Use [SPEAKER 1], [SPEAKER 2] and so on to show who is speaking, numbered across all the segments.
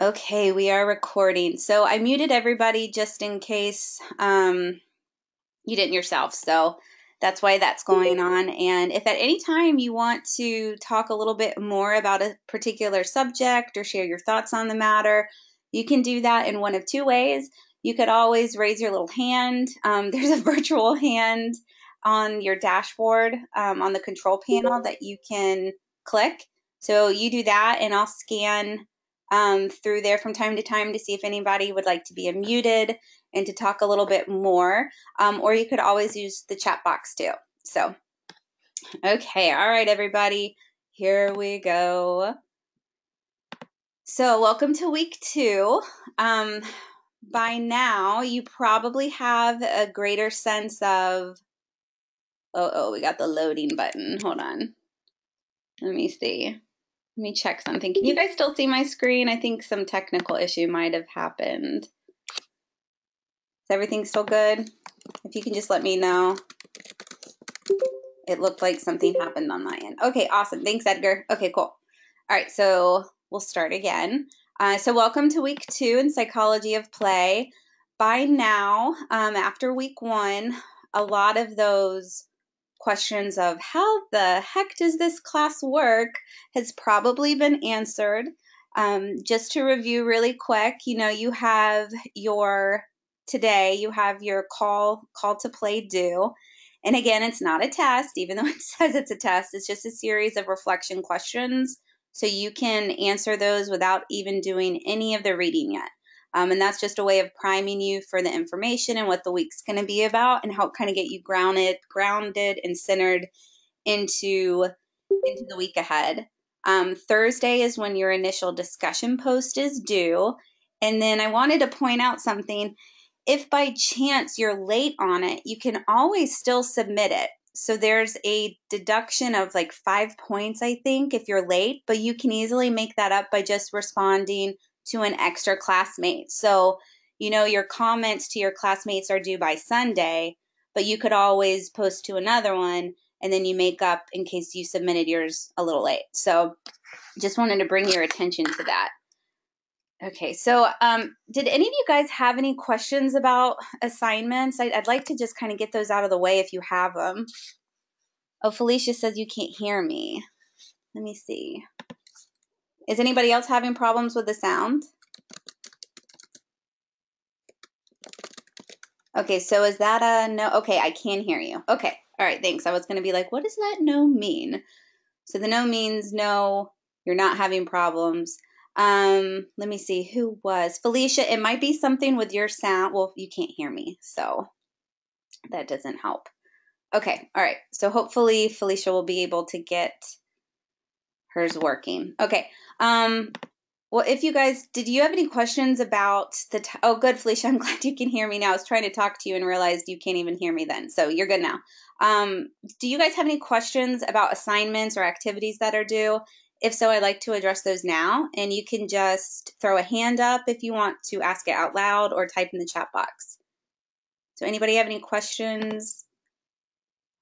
[SPEAKER 1] Okay, we are recording. So I muted everybody just in case um, you didn't yourself. So that's why that's going on. And if at any time you want to talk a little bit more about a particular subject or share your thoughts on the matter, you can do that in one of two ways. You could always raise your little hand. Um, there's a virtual hand on your dashboard um, on the control panel that you can click. So you do that, and I'll scan um, through there from time to time to see if anybody would like to be unmuted and to talk a little bit more. Um, or you could always use the chat box too. So, okay, all right, everybody, here we go. So, welcome to week two. Um, by now, you probably have a greater sense of. Oh, oh, we got the loading button. Hold on. Let me see. Let me check something. Can you guys still see my screen? I think some technical issue might have happened. Is everything still good? If you can just let me know. It looked like something happened on my end. Okay, awesome. Thanks, Edgar. Okay, cool. All right, so we'll start again. Uh, so, welcome to week two in psychology of play. By now, um, after week one, a lot of those questions of how the heck does this class work has probably been answered. Um, just to review really quick, you know, you have your today, you have your call call to play due. And again, it's not a test, even though it says it's a test. It's just a series of reflection questions. So you can answer those without even doing any of the reading yet. Um, and that's just a way of priming you for the information and what the week's going to be about and help kind of get you grounded, grounded and centered into into the week ahead. Um, Thursday is when your initial discussion post is due. And then I wanted to point out something. If by chance you're late on it, you can always still submit it. So there's a deduction of like five points, I think, if you're late, but you can easily make that up by just responding to an extra classmate. So, you know, your comments to your classmates are due by Sunday, but you could always post to another one and then you make up in case you submitted yours a little late. So, just wanted to bring your attention to that. Okay, so um, did any of you guys have any questions about assignments? I'd, I'd like to just kind of get those out of the way if you have them. Oh, Felicia says you can't hear me. Let me see. Is anybody else having problems with the sound? Okay, so is that a no? Okay, I can hear you. Okay, all right, thanks. I was going to be like, what does that no mean? So the no means no, you're not having problems. Um, let me see who was Felicia. It might be something with your sound. Well, you can't hear me, so that doesn't help. Okay, all right. So hopefully Felicia will be able to get hers working. Okay. Um, well, if you guys, did you have any questions about the, t- oh, good, Felicia, I'm glad you can hear me now. I was trying to talk to you and realized you can't even hear me then. So you're good now. Um, do you guys have any questions about assignments or activities that are due? If so, I'd like to address those now. And you can just throw a hand up if you want to ask it out loud or type in the chat box. So, anybody have any questions?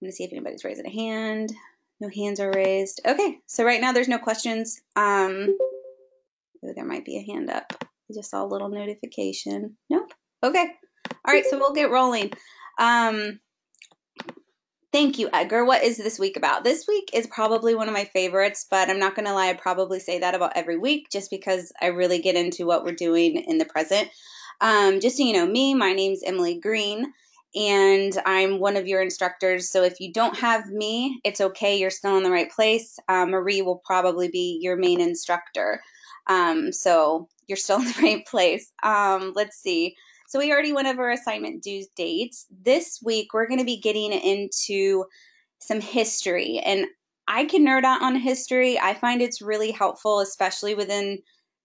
[SPEAKER 1] I'm going to see if anybody's raising a hand. No hands are raised. Okay, so right now there's no questions. Um, oh, there might be a hand up. I just saw a little notification. Nope. Okay. All right, so we'll get rolling. Um, thank you, Edgar. What is this week about? This week is probably one of my favorites, but I'm not going to lie, I probably say that about every week just because I really get into what we're doing in the present. Um, just so you know, me, my name's Emily Green and I'm one of your instructors. So if you don't have me, it's okay. You're still in the right place. Uh, Marie will probably be your main instructor. Um, so you're still in the right place. Um, let's see. So we already went over assignment due dates. This week we're going to be getting into some history, and I can nerd out on history. I find it's really helpful, especially within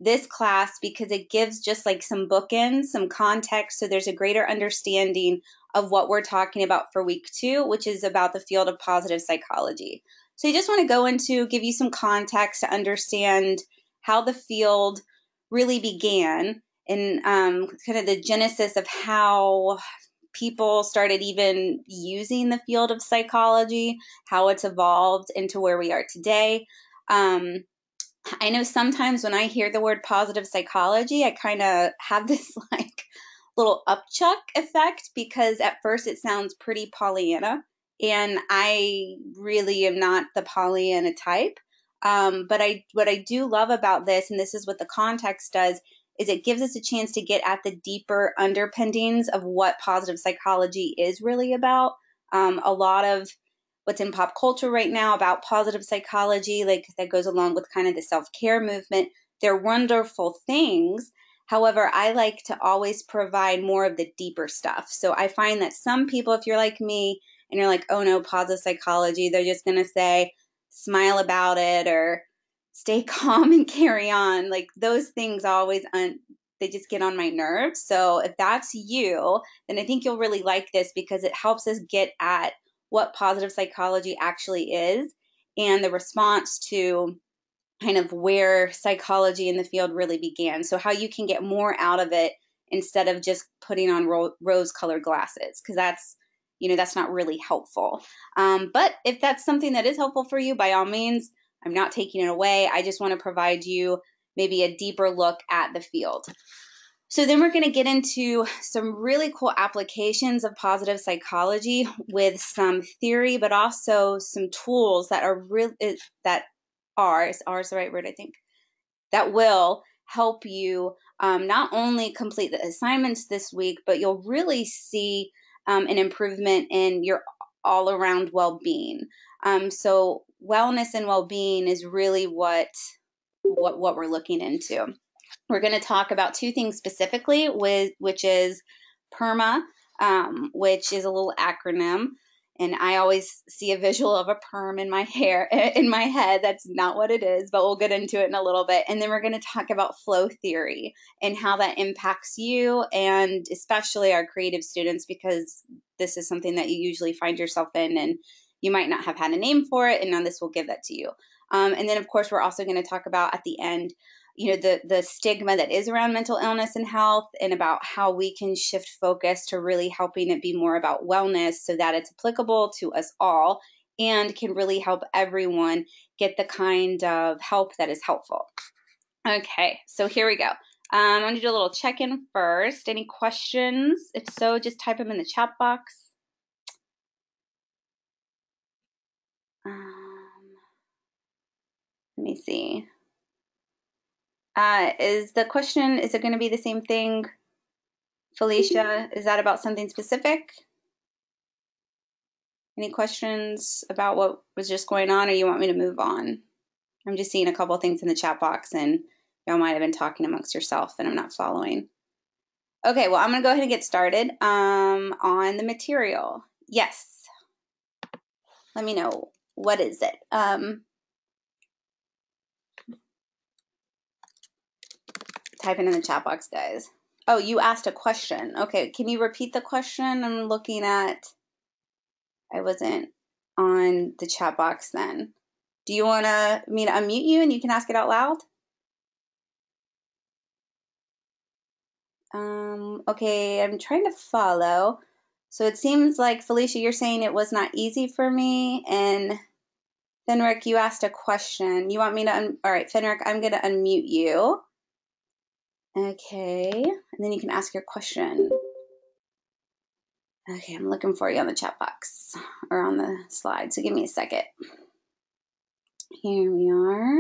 [SPEAKER 1] this class because it gives just like some bookends, some context, so there's a greater understanding of what we're talking about for week two, which is about the field of positive psychology. So, you just want to go into give you some context to understand how the field really began and um, kind of the genesis of how people started even using the field of psychology, how it's evolved into where we are today. Um, I know sometimes when I hear the word positive psychology, I kind of have this like little upchuck effect because at first it sounds pretty Pollyanna, and I really am not the Pollyanna type. Um, but I, what I do love about this, and this is what the context does, is it gives us a chance to get at the deeper underpinnings of what positive psychology is really about. Um, a lot of what's in pop culture right now about positive psychology, like that goes along with kind of the self care movement. They're wonderful things. However, I like to always provide more of the deeper stuff. So I find that some people, if you're like me and you're like, oh no, positive psychology, they're just going to say, smile about it or stay calm and carry on. Like those things always, un- they just get on my nerves. So if that's you, then I think you'll really like this because it helps us get at what positive psychology actually is and the response to kind of where psychology in the field really began. So, how you can get more out of it instead of just putting on ro- rose colored glasses, because that's you know that's not really helpful. Um, but if that's something that is helpful for you by all means i'm not taking it away. I just want to provide you maybe a deeper look at the field so then we're going to get into some really cool applications of positive psychology with some theory, but also some tools that are real that are is are is the right word I think that will help you um, not only complete the assignments this week, but you'll really see um, an improvement in your all around well being. Um, so wellness and well being is really what what what we're looking into. We're going to talk about two things specifically, with which is PERMA, um, which is a little acronym. And I always see a visual of a perm in my hair, in my head. That's not what it is, but we'll get into it in a little bit. And then we're going to talk about flow theory and how that impacts you and especially our creative students, because this is something that you usually find yourself in and you might not have had a name for it. And now this will give that to you. Um, and then, of course, we're also going to talk about at the end you know the the stigma that is around mental illness and health and about how we can shift focus to really helping it be more about wellness so that it's applicable to us all and can really help everyone get the kind of help that is helpful. Okay so here we go. Um, i'm going to do a little check-in first. Any questions? If so just type them in the chat box. Um, let me see uh, is the question, is it going to be the same thing, Felicia? Is that about something specific? Any questions about what was just going on, or you want me to move on? I'm just seeing a couple things in the chat box, and y'all might have been talking amongst yourself, and I'm not following. Okay, well, I'm going to go ahead and get started um, on the material. Yes. Let me know. What is it? Um, type it in the chat box, guys. Oh, you asked a question. Okay, can you repeat the question? I'm looking at. I wasn't on the chat box then. Do you want to me to unmute you and you can ask it out loud? Um, okay, I'm trying to follow. So it seems like Felicia, you're saying it was not easy for me, and Fenric, you asked a question. You want me to? All right, Fenric, I'm going to unmute you. Okay, and then you can ask your question. Okay, I'm looking for you on the chat box or on the slide, so give me a second. Here we are.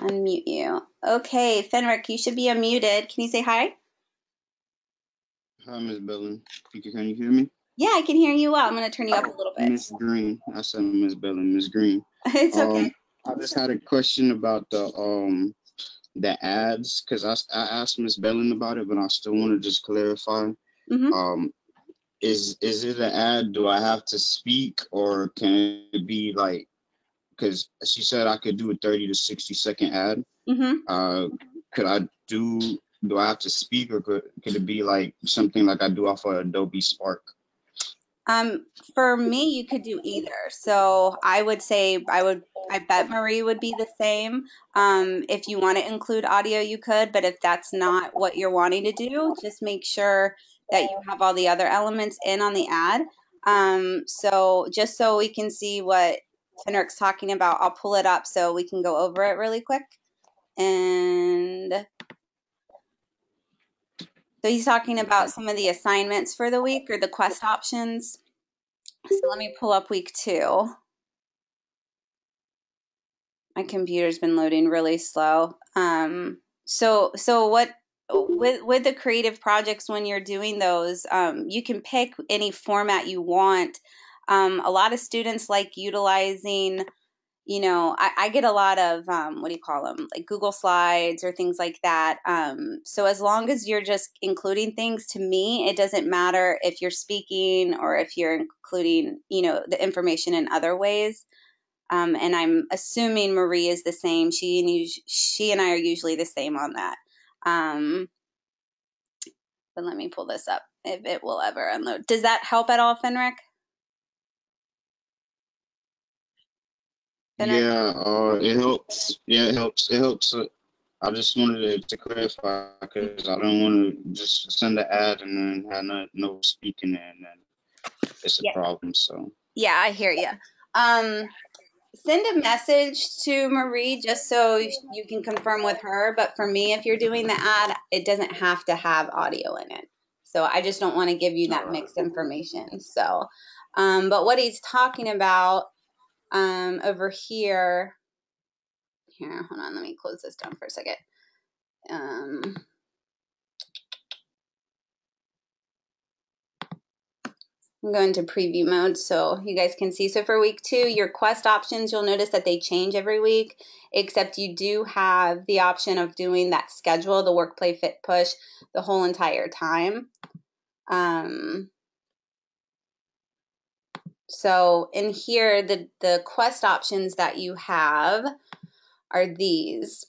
[SPEAKER 1] Unmute you. Okay, Fenric, you should be unmuted. Can you say hi?
[SPEAKER 2] Hi, Miss Bellin. You can you hear me?
[SPEAKER 1] Yeah, I can hear you well. I'm going to turn you up a little bit.
[SPEAKER 2] Miss Green. I said Miss Bellin, Miss Green.
[SPEAKER 1] it's okay.
[SPEAKER 2] Um, I just had a question about the um the ads because I, I asked Miss Bellin about it, but I still want to just clarify.
[SPEAKER 1] Mhm.
[SPEAKER 2] Um, is is it an ad? Do I have to speak, or can it be like? Because she said I could do a thirty to sixty second ad.
[SPEAKER 1] Mhm.
[SPEAKER 2] Uh, could I do? Do I have to speak, or could could it be like something like I do off of Adobe Spark?
[SPEAKER 1] Um, for me, you could do either. So I would say I would. I bet Marie would be the same. Um, if you want to include audio, you could. But if that's not what you're wanting to do, just make sure that you have all the other elements in on the ad. Um, so just so we can see what Fenrick's talking about. I'll pull it up so we can go over it really quick. And so he's talking about some of the assignments for the week or the quest options. So let me pull up week two. My computer's been loading really slow. Um, so so what with with the creative projects when you're doing those, um, you can pick any format you want. Um, a lot of students like utilizing you know, I, I, get a lot of um, what do you call them, like Google Slides or things like that. Um, so as long as you're just including things, to me, it doesn't matter if you're speaking or if you're including, you know, the information in other ways. Um, and I'm assuming Marie is the same. She and she and I are usually the same on that. Um, but let me pull this up if it will ever unload. Does that help at all,
[SPEAKER 2] Yeah, uh, it helps. Yeah, it helps. It helps. Uh, I just wanted to, to clarify because I don't want to just send an ad and then have no, no speaking and then it's a yeah. problem. So
[SPEAKER 1] yeah, I hear you. Um, send a message to Marie just so you can confirm with her. But for me, if you're doing the ad, it doesn't have to have audio in it. So I just don't want to give you that mixed information. So, um, but what he's talking about um, over here, here, hold on, let me close this down for a second. Um, I'm going to preview mode so you guys can see. So for week two, your quest options, you'll notice that they change every week, except you do have the option of doing that schedule, the work, play, fit, push, the whole entire time. Um, so in here, the, the quest options that you have are these.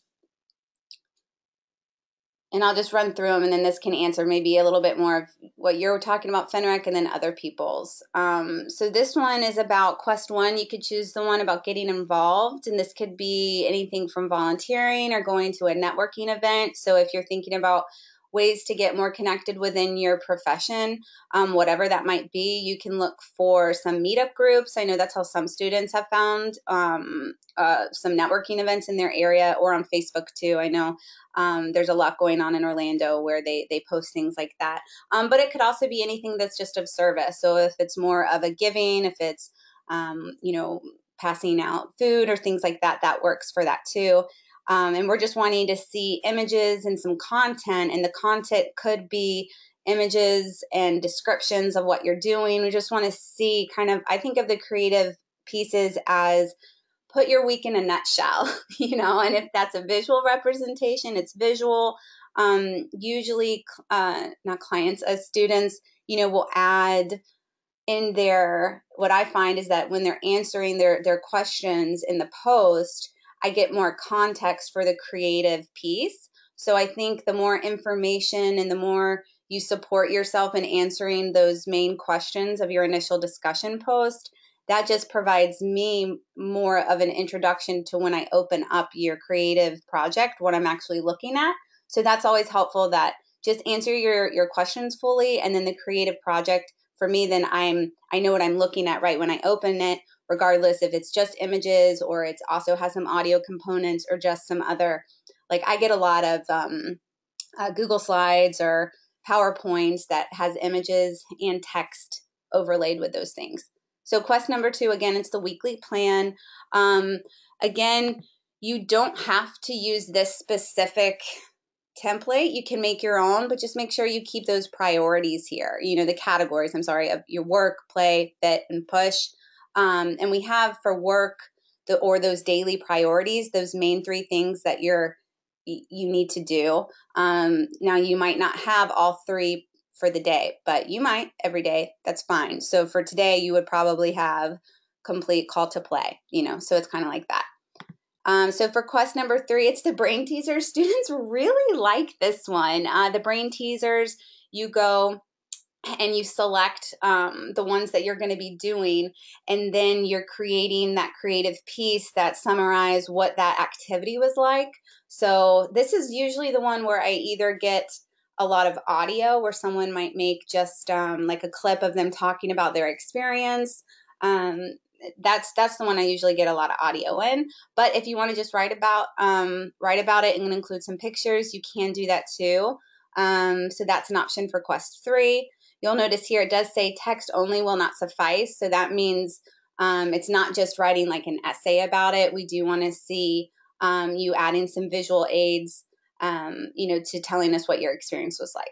[SPEAKER 1] And I'll just run through them and then this can answer maybe a little bit more of what you're talking about, Fenrick, and then other people's. Um, so this one is about Quest 1. You could choose the one about getting involved, and this could be anything from volunteering or going to a networking event. So if you're thinking about ways to get more connected within your profession, um, whatever that might be. You can look for some meetup groups. I know that's how some students have found um, uh, some networking events in their area or on Facebook too. I know um, there's a lot going on in Orlando where they, they post things like that. Um, but it could also be anything that's just of service. So if it's more of a giving, if it's, um, you know, passing out food or things like that, that works for that too. Um, and we're just wanting to see images and some content, and the content could be images and descriptions of what you're doing. We just want to see kind of, I think of the creative pieces as put your week in a nutshell, you know, and if that's a visual representation, it's visual. Um, usually, uh, not clients, as students, you know, will add in their what I find is that when they're answering their their questions in the post, I get more context for the creative piece. So I think the more information and the more you support yourself in answering those main questions of your initial discussion post, that just provides me more of an introduction to when I open up your creative project, what I'm actually looking at. So that's always helpful that just answer your your questions fully and then the creative project for me then I'm I know what I'm looking at right when I open it regardless if it's just images or it's also has some audio components or just some other like i get a lot of um, uh, google slides or powerpoints that has images and text overlaid with those things. So quest number two again it's the weekly plan. Um, again you don't have to use this specific template. You can make your own but just make sure you keep those priorities here. You know the categories i'm sorry of your work play fit and push um, and we have for work the, or those daily priorities, those main three things that you're you need to do. Um, now you might not have all three for the day, but you might every day. That's fine. So for today, you would probably have complete call to play. You know, so it's kind of like that. Um, so for quest number three, it's the brain teaser. Students really like this one. Uh, the brain teasers, you go and you select um, the ones that you're going to be doing and then you're creating that creative piece that summarize what that activity was like so this is usually the one where i either get a lot of audio where someone might make just um, like a clip of them talking about their experience um, that's that's the one I usually get a lot of audio in. But if you want to just write about um, write about it and include some pictures, you can do that too. Um, so that's an option for Quest three. You'll notice here it does say text only will not suffice. So that means um, it's not just writing like an essay about it. We do want to see um, you adding some visual aids, um, you know, to telling us what your experience was like.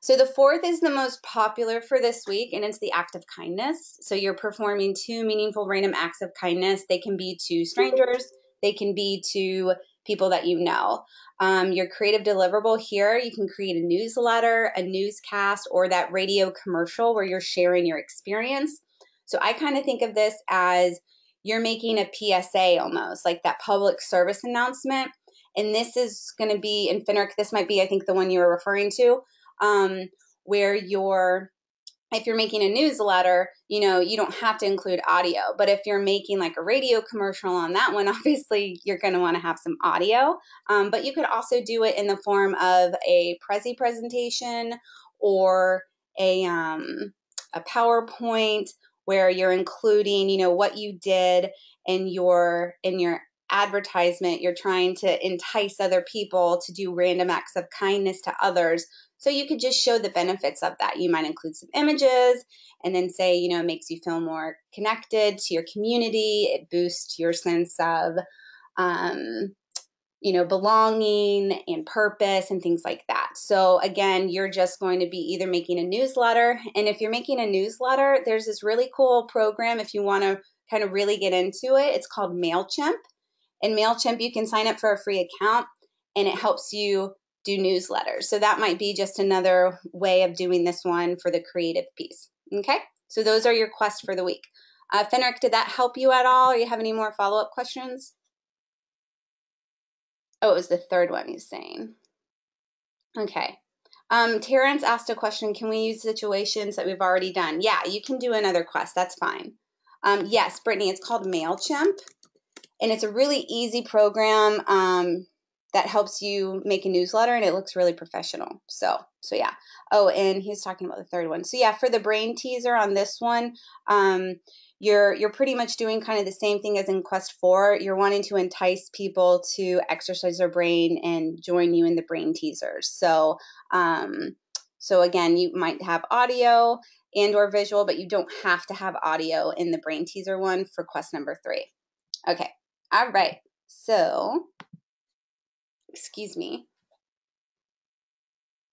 [SPEAKER 1] So the fourth is the most popular for this week, and it's the act of kindness. So you're performing two meaningful random acts of kindness. They can be to strangers, they can be to people that you know. Um, your creative deliverable here, you can create a newsletter, a newscast, or that radio commercial where you're sharing your experience. So I kind of think of this as you're making a PSA almost, like that public service announcement. And this is going to be in Fenric, this might be, I think, the one you were referring to um, where you're if you're making a newsletter, you know, you don't have to include audio. But if you're making like a radio commercial on that one, obviously you're going to want to have some audio. Um, but you could also do it in the form of a Prezi presentation or a um, a PowerPoint where you're including, you know, what you did in your in your advertisement. You're trying to entice other people to do random acts of kindness to others so you could just show the benefits of that. You might include some images and then say, you know, it makes you feel more connected to your community. It boosts your sense of, um, you know, belonging and purpose and things like that. So again, you're just going to be either making a newsletter. And if you're making a newsletter, there's this really cool program if you want to kind of really get into it. It's called MailChimp. In MailChimp, you can sign up for a free account and it helps you do newsletters. So that might be just another way of doing this one for the creative piece. Okay, so those are your quests for the week. Uh, Fenric, did that help you at all? Or you have any more follow up questions? Oh, it was the third one he's saying. Okay. Um, Terrence asked a question Can we use situations that we've already done? Yeah, you can do another quest. That's fine. Um, yes, Brittany, it's called MailChimp, and it's a really easy program. Um, that helps you make a newsletter and it looks really professional. So, so yeah. Oh, and he's talking about the third one. So yeah, for the brain teaser on this one, um, you're you're pretty much doing kind of the same thing as in Quest 4. You're wanting to entice people to exercise their brain and join you in the brain teasers. So, um, so again, you might have audio and or visual, but you don't have to have audio in the brain teaser one for quest number 3. Okay. All right. So, excuse me.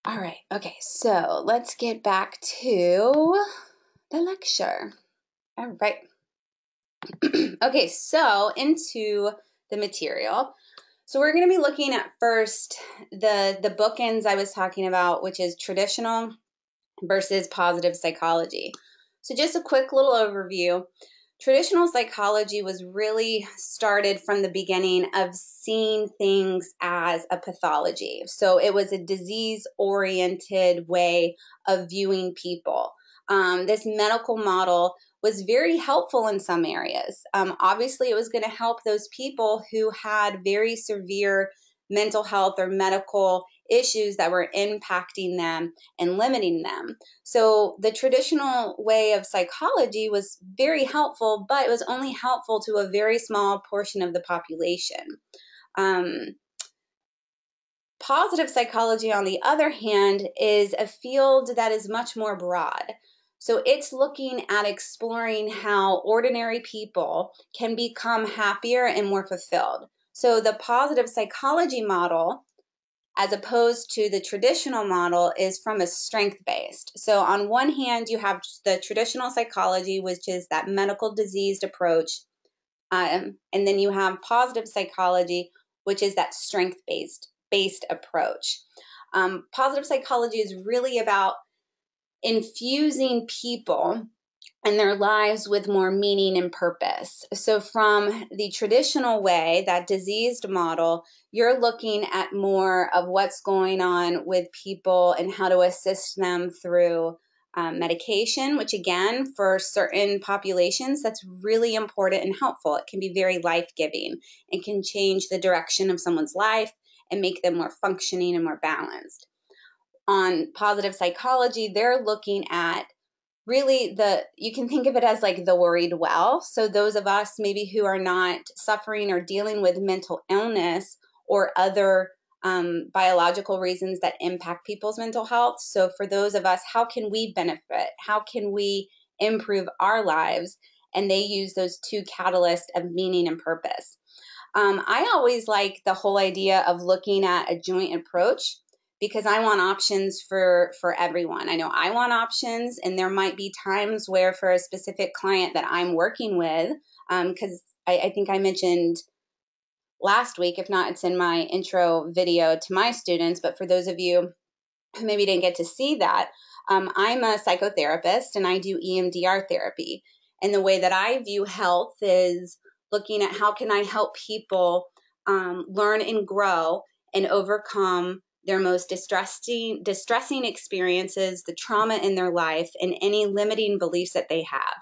[SPEAKER 1] All right, okay, so let's get back to the lecture. All right. okay, so into the material. So we're going to be looking at first the the bookends I was talking about, which is traditional versus positive psychology. So just a quick little overview traditional psychology was really started from the beginning of seeing things as a pathology. So it was a disease oriented way of viewing people. Um, this medical model was very helpful in some areas. Um, obviously, it was going to help those people who had very severe mental health or medical issues that were impacting them and limiting them. So the traditional way of psychology was very helpful, but it was only helpful to a very small portion of the population. Um, positive psychology, on the other hand, is a field that is much more broad. So it's looking at exploring how ordinary people can become happier and more fulfilled. So the positive psychology model as opposed to the traditional model is from a strength based. So, on one hand, you have the traditional psychology, which is that medical diseased approach, um, and then you have positive psychology, which is that strength based based approach. Um, positive psychology is really about infusing people and their lives with more meaning and purpose. So, from the traditional way, that diseased model, you're looking at more of what's going on with people and how to assist them through um, medication, which again, for certain populations, that's really important and helpful. It can be very life giving and can change the direction of someone's life and make them more functioning and more balanced. On positive psychology, they're looking at really the you can think of it as like the worried well. So those of us maybe who are not suffering or dealing with mental illness or other um, biological reasons that impact people's mental health. So for those of us how can we benefit? How can we improve our lives? And they use those two catalysts of meaning and purpose. Um, i always like the whole idea of looking at a joint approach because I want options for for everyone. I know I want options, and there might be times where for a specific client that I'm working with, because um, I, I think I mentioned last week, if not, it's in my intro video to my students. But for those of you who maybe didn't get to see that, um, I'm a psychotherapist and I do EMDR therapy. And the way that I view health is looking at how can I help people um, learn and grow and overcome their most distressing distressing experiences, the trauma in their life, and any limiting beliefs that they have.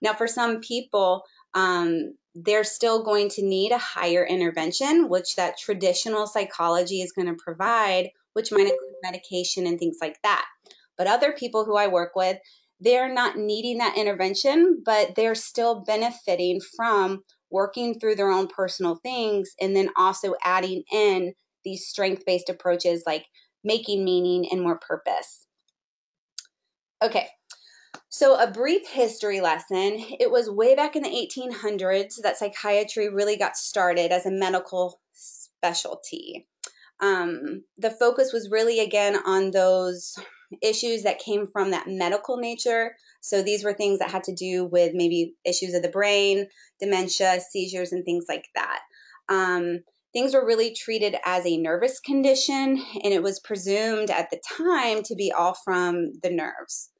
[SPEAKER 1] Now, for some people, um, they're still going to need a higher intervention, which that traditional psychology is going to provide, which might include medication and things like that. But other people who I work with, they're not needing that intervention, but they're still benefiting from working through their own personal things and then also adding in these strength based approaches like making meaning and more purpose. Okay, so a brief history lesson. It was way back in the 1800s that psychiatry really got started as a medical specialty. Um, the focus was really again on those issues that came from that medical nature. So these were things that had to do with maybe issues of the brain, dementia, seizures, and things like that. Um, things were really treated as a nervous condition, and it was presumed at the time to be all from the nerves.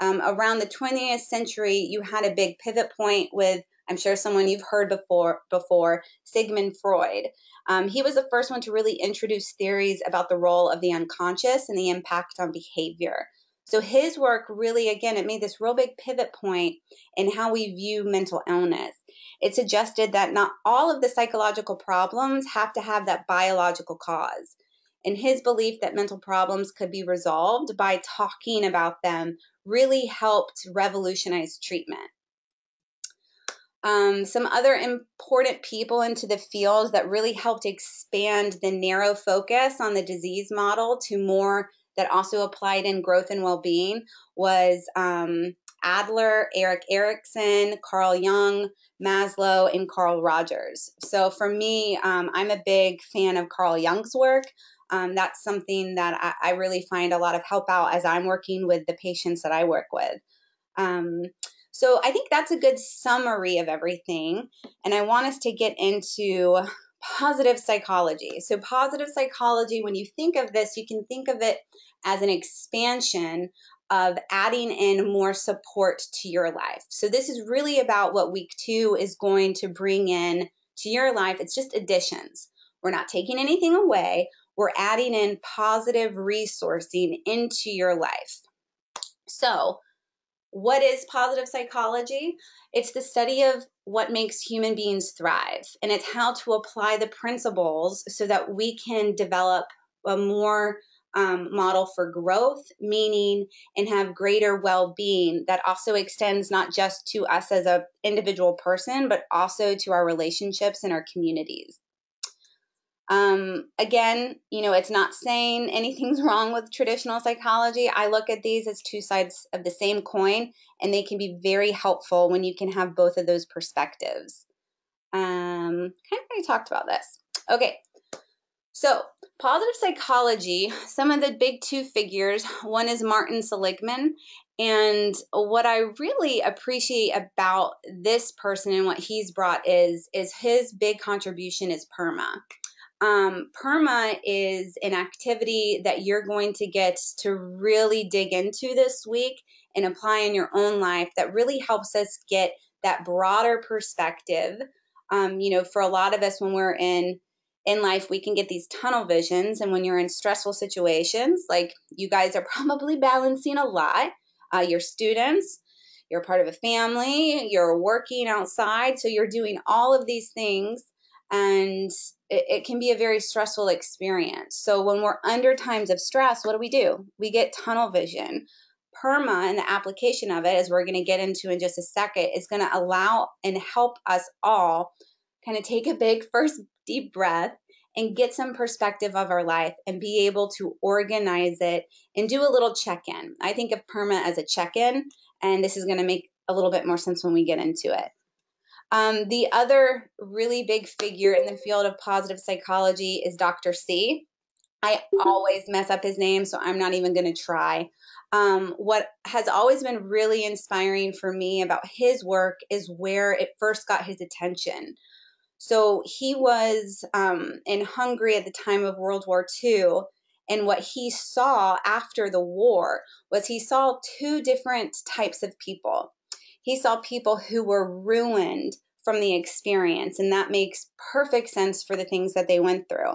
[SPEAKER 1] Um, around the 20th century, you had a big pivot point with, I'm sure someone you've heard before, before Sigmund Freud. Um, he was the first one to really introduce theories about the role of the unconscious and the impact on behavior. So his work really, again, it made this real big pivot point in how we view mental illness. It suggested that not all of the psychological problems have to have that biological cause. And his belief that mental problems could be resolved by talking about them really helped revolutionize treatment. Um, some other important people into the field that really helped expand the narrow focus on the disease model to more that also applied in growth and well-being was um, Adler, Erik Erikson, Carl Jung, Maslow, and Carl Rogers. So for me, um, I'm a big fan of Carl Jung's work. Um, that's something that I, I, really find a lot of help out as I'm working with the patients that I work with. Um, so I think that's a good summary of everything. And I want us to get into positive psychology. So, positive psychology, when you think of this, you can think of it as an expansion of adding in more support to your life. So, this is really about what week two is going to bring in to your life. It's just additions. We're not taking anything away, we're adding in positive resourcing into your life. So, what is positive psychology? It's the study of what makes human beings thrive, and it's how to apply the principles so that we can develop a more um, model for growth, meaning, and have greater well being that also extends not just to us as an individual person, but also to our relationships and our communities. Um, again, you know, it's not saying anything's wrong with traditional psychology. I look at these as two sides of the same coin, and they can be very helpful when you can have both of those perspectives. Um, kind of already talked about this. Okay, so positive psychology, some of the big two figures, one is Martin Seligman. And what I really appreciate about this person and what he's brought is is his big contribution is PERMA. Um, PERMA is an activity that you're going to get to really dig into this week and apply in your own life that really helps us get that broader perspective. Um, you know, for a lot of us, when we're in in life, we can get these tunnel visions, and when you're in stressful situations, like you guys are probably balancing a lot, uh, your students, you're part of a family, you're working outside, so you're doing all of these things and it, it, can be a very stressful experience. So when we're under times of stress, what do we do? We get tunnel vision. PERMA and the application of it, as we're going to get into in just a second, is going to allow and help us all kind of take a big first deep breath and get some perspective of our life and be able to organize it and do a little check in. I think of PERMA as a check in, and this is going to make a little bit more sense when we get into it. Um, the other really big figure in the field of positive psychology is Dr. C. I always mess up his name, so I'm not even going to try. Um, what has always been really inspiring for me about his work is where it first got his attention. So he was um, in Hungary at the time of World War II. And what he saw after the war was he saw two different types of people. He saw people who were ruined from the experience, and that makes perfect sense for the things that they went through.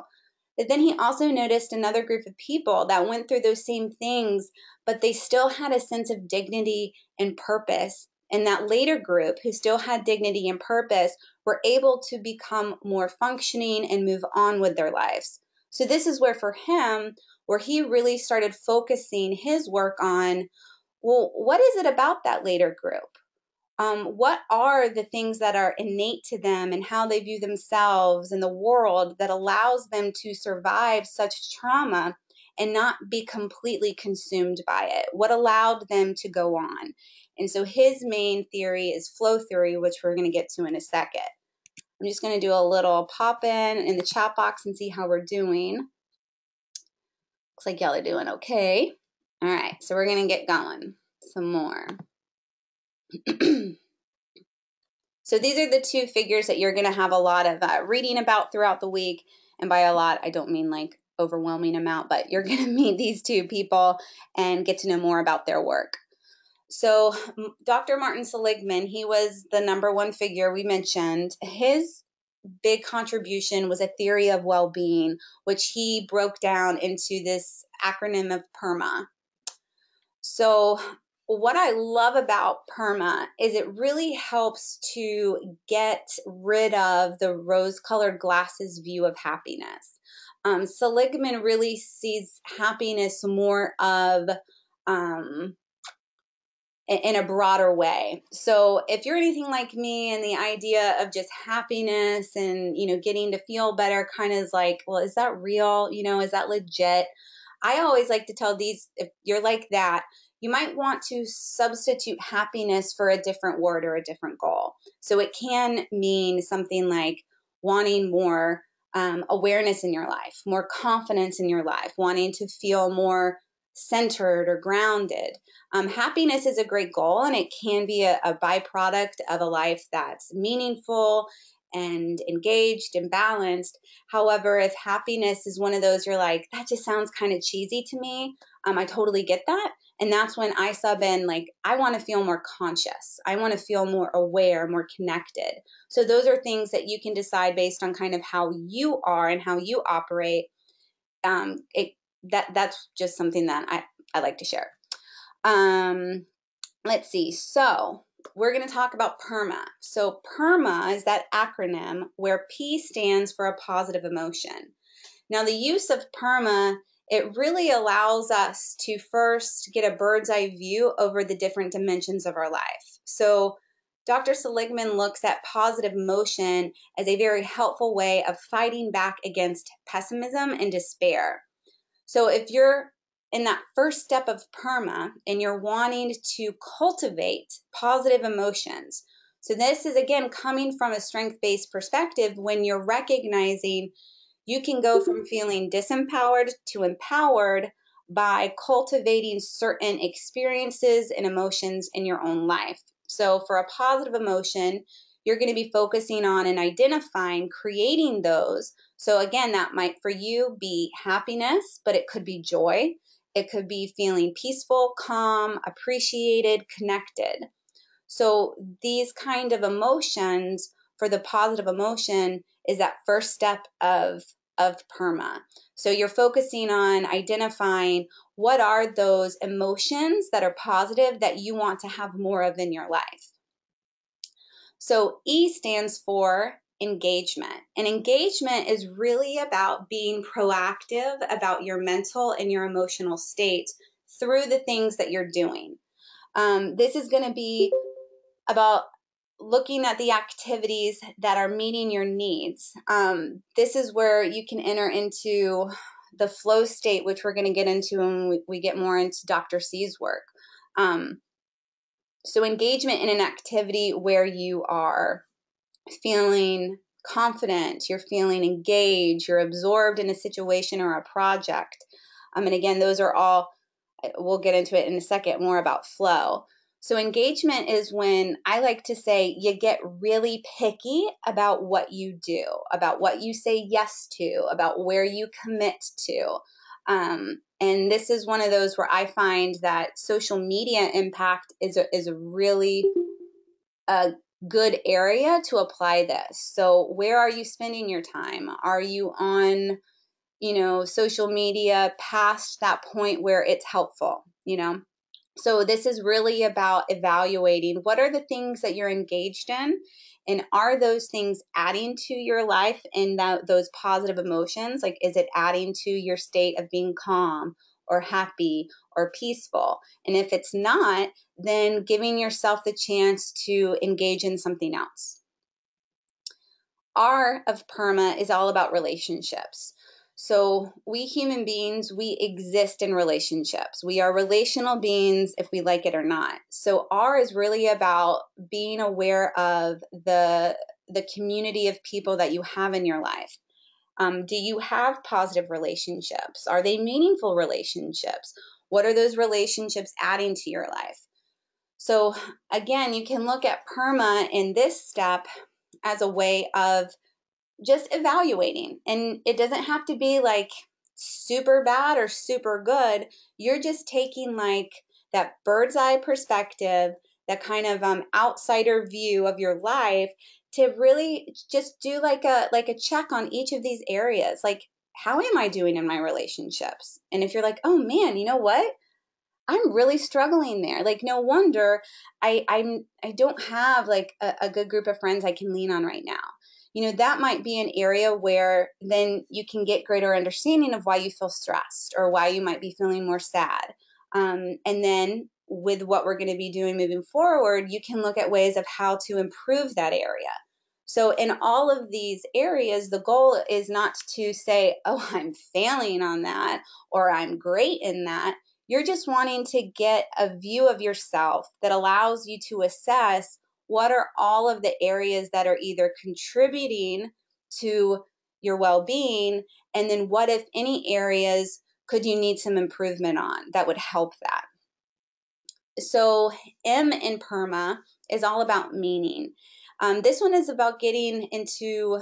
[SPEAKER 1] But then he also noticed another group of people that went through those same things, but they still had a sense of dignity and purpose. And that later group, who still had dignity and purpose, were able to become more functioning and move on with their lives. So, this is where for him, where he really started focusing his work on well, what is it about that later group? Um, what are the things that are innate to them and how they view themselves and the world that allows them to survive such trauma and not be completely consumed by it? What allowed them to go on? And so his main theory is flow theory, which we're going to get to in a second. I'm just going to do a little pop in in the chat box and see how we're doing. Looks like y'all are doing okay. All right, so we're going to get going some more. so these are the two figures that you're going to have a lot of uh, reading about throughout the week. And by a lot, I don't mean like overwhelming amount, but you're going to meet these two people and get to know more about their work. So, Dr. Martin Seligman, he was the number one figure we mentioned. His big contribution was a theory of well being, which he broke down into this acronym of PERMA. So, what I love about PERMA is it really helps to get rid of the rose colored glasses view of happiness. Um, Seligman really sees happiness more of um, in a broader way. So if you're anything like me and the idea of just happiness and, you know, getting to feel better kind of is like, well, is that real? You know, is that legit? I always like to tell these if you're like that, you might want to substitute happiness for a different word or a different goal. So it can mean something like wanting more um, awareness in your life, more confidence in your life, wanting to feel more centered or grounded. Um, happiness is a great goal and it can be a, a byproduct of a life that's meaningful and engaged and balanced. However, if happiness is one of those you're like, that just sounds kind of cheesy to me, um, I totally get that. And that's when I sub in, like, I want to feel more conscious. I want to feel more aware, more connected. So, those are things that you can decide based on kind of how you are and how you operate. Um, it that that's just something that I, I like to share. Um, let's see. So we're going to talk about PERMA. So PERMA is that acronym where P stands for a positive emotion. Now the use of PERMA it really allows us to first get a bird's eye view over the different dimensions of our life. So Dr. Seligman looks at positive emotion as a very helpful way of fighting back against pessimism and despair. So if you're in that first step of PERMA and you're wanting to cultivate positive emotions, so this is again coming from a strength based perspective when you're recognizing you can go from mm-hmm. feeling disempowered to empowered by cultivating certain experiences and emotions in your own life. So, for a positive emotion, you're going to be focusing on and identifying creating those so, again, that might for you be happiness, but it could be joy. It could be feeling peaceful, calm, appreciated, connected. So, these kind of emotions for the positive emotion is that first step of of PERMA. So you're focusing on identifying what are those emotions that are positive that you want to have more of in your life. So E stands for engagement. And engagement is really about being proactive about your mental and your emotional state through the things that you're doing. Um, this is going to be about looking at the activities that are meeting your needs. Um, this is where you can enter into the flow state, which we're going to get into when we, we, get more into Dr. C's work. Um, so, engagement in an activity where you are feeling confident, you're feeling engaged, you're absorbed in a situation or a project. Um, and again, those are all, we'll get into it in a second more about flow. So, engagement is when I like to say you get really picky about what you do, about what you say yes to, about where you commit to. Um, and this is one of those where I find that social media impact is a, is a really a good area to apply this. So, where are you spending your time? Are you on, you know, social media past that point where it's helpful? You know, so, this is really about evaluating what are the things that you're engaged in, and are those things adding to your life and that, those positive emotions? Like, is it adding to your state of being calm or happy or peaceful? And if it's not, then giving yourself the chance to engage in something else. R of PERMA is all about relationships. So, we human beings, we exist in relationships. We are relational beings if we like it or not. So, R is really about being aware of the the community of people that you have in your life. Um, do you have positive relationships? Are they meaningful relationships? What are those relationships adding to your life? So, again, you can look at PERMA in this step as a way of just evaluating. And it doesn't have to be like super bad or super good. You're just taking like that bird's eye perspective, that kind of um, outsider view of your life to really just do like a like a check on each of these areas. Like how am I doing in my relationships? And if you're like, "Oh man, you know what? I'm really struggling there. Like no wonder I I'm I don't have like a, a good group of friends I can lean on right now you know, that might be an area where then you can get greater understanding of why you feel stressed or why you might be feeling more sad. Um, and then with what we're going to be doing moving forward, you can look at ways of how to improve that area. So, in all of these areas, the goal is not to say, oh, I'm failing on that or I'm great in that. You're just wanting to get a view of yourself that allows you to assess what are all of the areas that are either contributing to your well-being and then what if any areas could you need some improvement on that would help that so m in perma is all about meaning um, this one is about getting into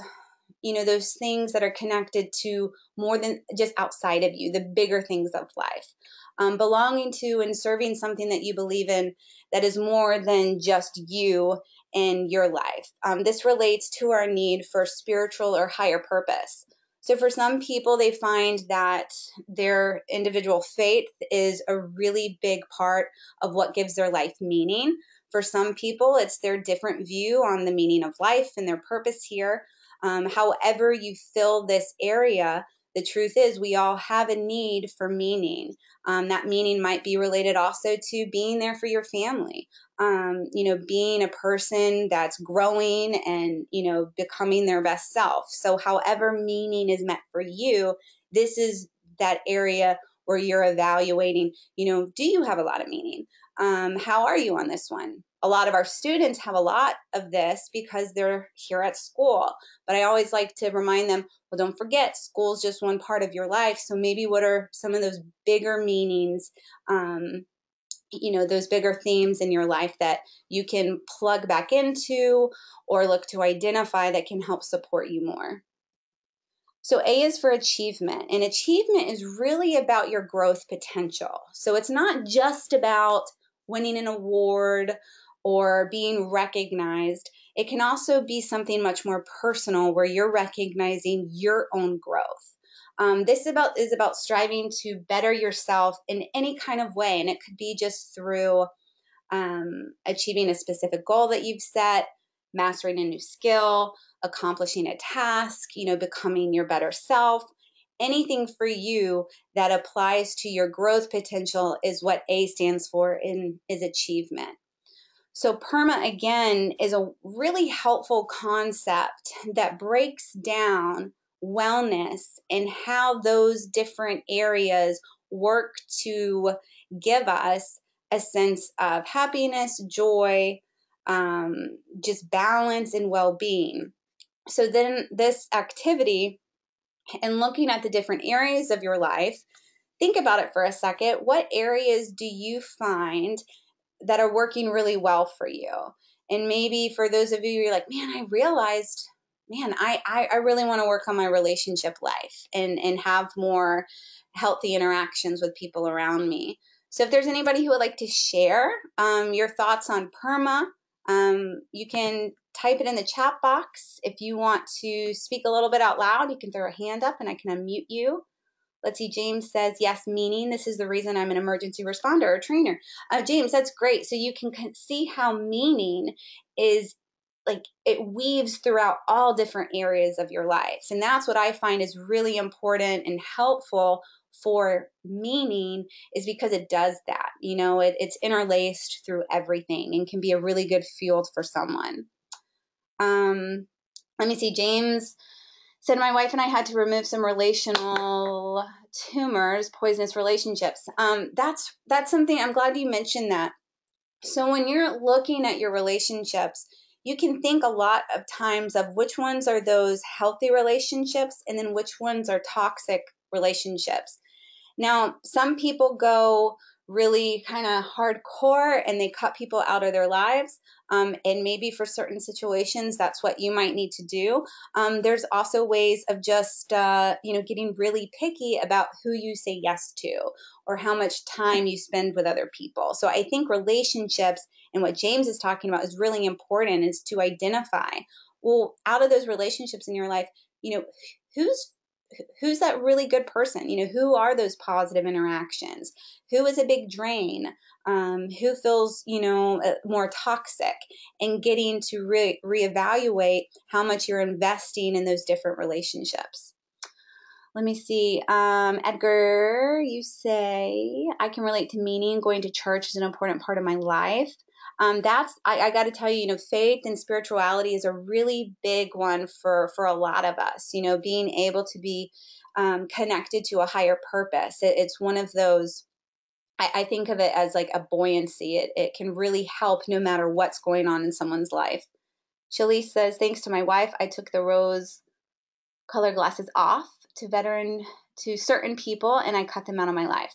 [SPEAKER 1] you know those things that are connected to more than just outside of you the bigger things of life um, belonging to and serving something that you believe in that is more than just you and your life. Um, this relates to our need for spiritual or higher purpose. So, for some people, they find that their individual faith is a really big part of what gives their life meaning. For some people, it's their different view on the meaning of life and their purpose here. Um, however, you fill this area, the truth is we all have a need for meaning. Um, that meaning might be related also to being there for your family. Um, you know, being a person that's growing and, you know, becoming their best self. So, however, meaning is meant for you, this is that area where you're evaluating, you know, do you have a lot of meaning? Um, how are you on this one? A lot of our students have a lot of this because they're here at school. But I always like to remind them, well, don't forget, school's just one part of your life. So maybe what are some of those bigger meanings, um, you know, those bigger themes in your life that you can plug back into or look to identify that can help support you more. So, A is for achievement, and achievement is really about your growth potential. So, it's not just about winning an award or being recognized. It can also be something much more personal where you're recognizing your own growth. Um, this about is about striving to better yourself in any kind of way, and it could be just through um, achieving a specific goal that you've set, mastering a new skill, accomplishing a task, you know, becoming your better self. anything for you that applies to your growth potential is what A stands for in is achievement. So PERMA again is a really helpful concept that breaks down wellness and how those different areas work to give us a sense of happiness, joy, um, just balance and well being. So, then this activity and looking at the different areas of your life, think about it for a second. What areas do you find that are working really well for you? And maybe for those of you, you're like, man, I realized man, I, I, I really want to work on my relationship life and, and have more healthy interactions with people around me. So if there's anybody who would like to share um, your thoughts on PERMA, um, you can type it in the chat box. If you want to speak a little bit out loud, you can throw a hand up and I can unmute you. Let's see, James says, yes, meaning this is the reason I'm an emergency responder or trainer. Uh, James, that's great. So you can see how meaning is like it weaves throughout all different areas of your lives. And that's what I find is really important and helpful for meaning is because it does that. You know, it, it's interlaced through everything and can be a really good field for someone. Um, let me see, James said my wife and I had to remove some relational tumors, poisonous relationships. Um, that's that's something I'm glad you mentioned that. So when you're looking at your relationships, you can think a lot of times of which ones are those healthy relationships and then which ones are toxic relationships. Now, some people go really kind of hardcore and they cut people out of their lives. Um, and maybe for certain situations, that's what you might need to do. Um, there's also ways of just, uh, you know, getting really picky about who you say yes to or how much time you spend with other people. So I think relationships and what James is talking about is really important is to identify, well, out of those relationships in your life, you know, who's who's that really good person? You know, who are those positive interactions? Who is a big drain? Um, who feels, you know, uh, more toxic? And getting to re- reevaluate how much you're investing in those different relationships. Let me see. Um, Edgar, you say, I can relate to meaning. Going to church is an important part of my life um, that's I, I got to tell you, you know, faith and spirituality is a really big one for for a lot of us. You know, being able to be um, connected to a higher purpose. It, it's one of those. I, I think of it as like a buoyancy. It it can really help no matter what's going on in someone's life. Shalise says, thanks to my wife, I took the rose color glasses off to veteran to certain people and I cut them out of my life.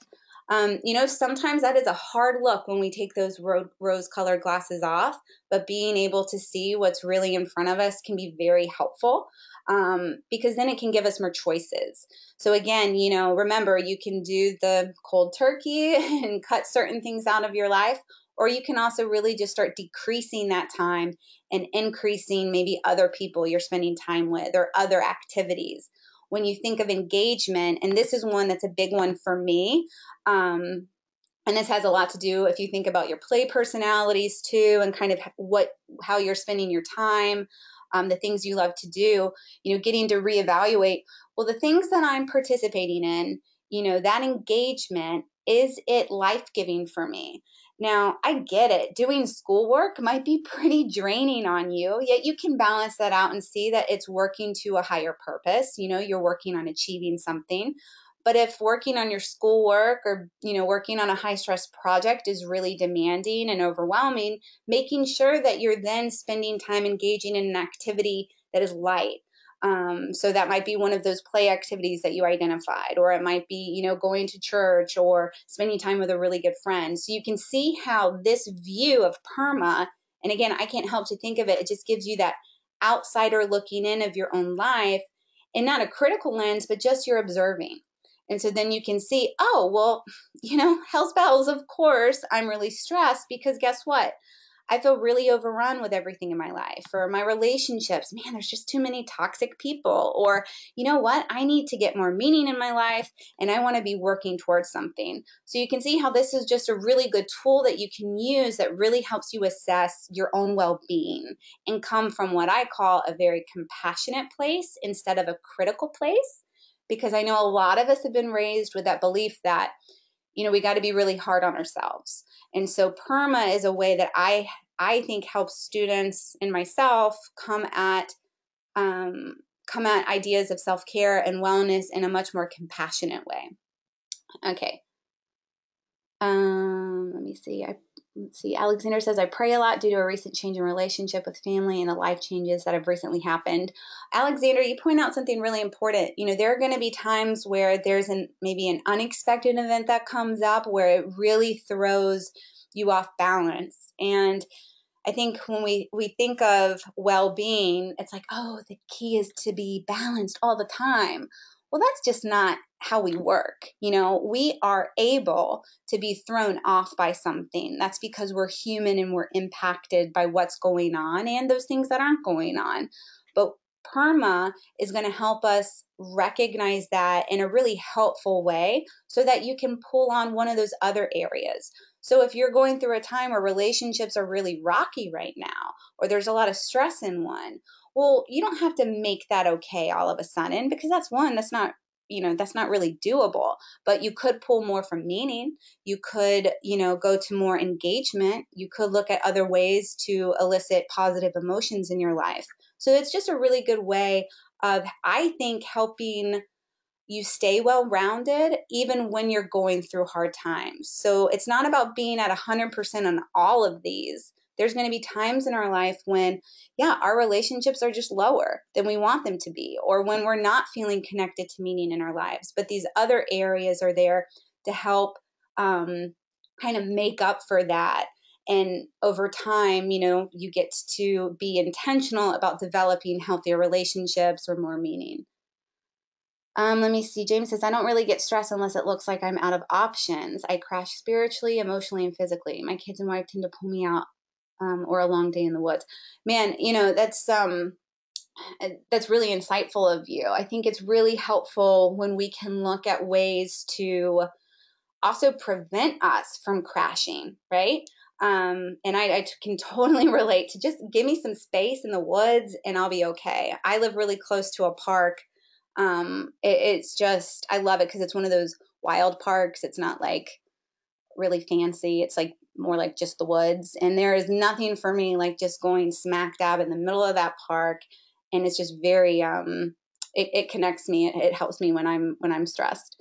[SPEAKER 1] Um, you know, sometimes that is a hard look when we take those ro- rose colored glasses off, but being able to see what's really in front of us can be very helpful um, because then it can give us more choices. So, again, you know, remember you can do the cold turkey and cut certain things out of your life, or you can also really just start decreasing that time and increasing maybe other people you're spending time with or other activities when you think of engagement, and this is one that's a big one for me. Um, and this has a lot to do if you think about your play personalities too, and kind of what how you're spending your time, um, the things you love to do. You know, getting to reevaluate. Well, the things that I'm participating in, you know, that engagement is it life giving for me? Now, I get it. Doing schoolwork might be pretty draining on you, yet you can balance that out and see that it's working to a higher purpose. You know, you're working on achieving something. But if working on your schoolwork or, you know, working on a high stress project is really demanding and overwhelming, making sure that you're then spending time engaging in an activity that is light um, so that might be one of those play activities that you identified, or it might be, you know, going to church or spending time with a really good friend. So you can see how this view of PERMA, and again, I can't help to think of it, it just gives you that outsider looking in of your own life and not a critical lens, but just you're observing. And so then you can see, oh, well, you know, hell's bells, of course, I'm really stressed because guess what? I feel really overrun with everything in my life or my relationships. Man, there's just too many toxic people. Or, you know what? I need to get more meaning in my life and I want to be working towards something. So you can see how this is just a really good tool that you can use that really helps you assess your own well being and come from what I call a very compassionate place instead of a critical place because I know a lot of us have been raised with that belief that, you know, we got to be really hard on ourselves. And so PERMA is a way that I I think helps students and myself come at um, come at ideas of self care and wellness in a much more compassionate way. Okay. Um, let me see. I let's see. Alexander says I pray a lot due to a recent change in relationship with family and the life changes that have recently happened. Alexander, you point out something really important. You know, there are going to be times where there's an maybe an unexpected event that comes up where it really throws you off balance and I think when we, we think of well being, it's like, oh, the key is to be balanced all the time. Well, that's just not how we work. You know, we are able to be thrown off by something. That's because we're human and we're impacted by what's going on and those things that aren't going on. But PERMA is going to help us recognize that in a really helpful way so that you can pull on one of those other areas. So if you're going through a time where relationships are really rocky right now, or there's a lot of stress in one, well, you don't have to make that okay all of a sudden because that's one, that's not you know that's not really doable but you could pull more from meaning you could you know go to more engagement you could look at other ways to elicit positive emotions in your life so it's just a really good way of i think helping you stay well rounded even when you're going through hard times. So it's not about being at 100% on all of these. There's going to be times in our life when, yeah, our relationships are just lower than we want them to be, or when we're not feeling connected to meaning in our lives. But these other areas are there to help um, kind of make up for that. And over time, you know, you get to be intentional about developing healthier relationships or more meaning. Um, let me see. James says, I don't really get stressed unless it looks like I'm out of options. I crash spiritually, emotionally, and physically. My kids and wife tend to pull me out um, or a long day in the woods. Man, you know, that's um uh, that's really insightful of you. I think it's really helpful when we can look at ways to also prevent us from crashing, right? Um, and I, I can totally relate to just give me some space in the woods and I'll be okay. I live really close to a park um, it, it's just I love it because it's one of those wild parks. It's not like really fancy. It's like more like just the woods. And there is nothing for me like just going smack dab in the middle of that park. And it's just very um it, it connects me. It, it helps me when I'm when I'm stressed.